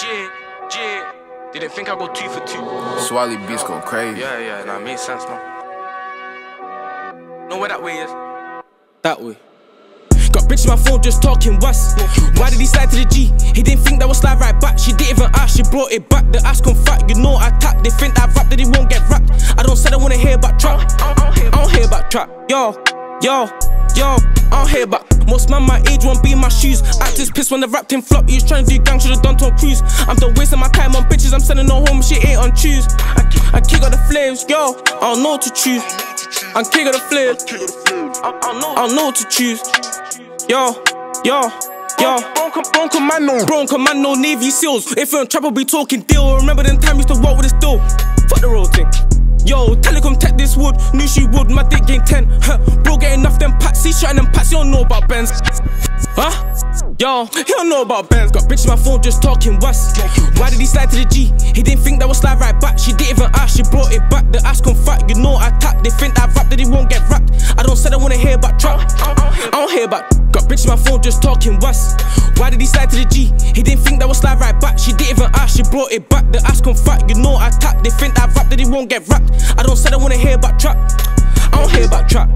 G, G. Didn't think I go two for two. Swally beats go crazy. Yeah, yeah, that makes sense, man. Know where that way is? That way. Got bitch on my phone just talking was. Why did he slide to the G? He didn't think that would slide right back. She didn't even ask, she brought it back. The ass come fat, you know I tap. They think that rap that he won't get rapped. I don't say I wanna hear about trap. I don't hear about trap. Yo, yo, yo, I don't hear about. Most man my age won't be in my shoes. Actors pissed when the rap team flop. He was trying to do gang, should've done Tom Cruise. I'm done wasting my time on bitches. I'm sending no home, shit ain't on choose. I, I kick out the flames, yo. I don't know what to choose. I'm kick out the flames. I, I, know, I know what to choose. Yo, yo, yo. Bone commando, bone commando, Navy SEALs. If you're trap, I'll be talking deal. Remember them time used to walk with this dough. Fuck the road thing. Yo, telecom tech this wood, knew she would, my dick gain 10. Huh. Bro, get enough them packs, he shotting them pats, you don't know about Benz. Huh? Yo, he don't know about Benz. Got bitch on my phone just talking was. Why did he slide to the G? He didn't think that would slide right back. She didn't even ask, she brought it back. The ass come fat, you know I tap. They think that rap that he won't get rapped. I don't say I wanna hear about trap. I don't hear about. Got bitch on my phone just talking was. Why did he slide to the G? He didn't think that would slide right back. She didn't even ask, she brought it back. The ass come fat, you know I tap. They think that rap he won't get rapped. I don't say I wanna hear about trap. I don't hear about trap.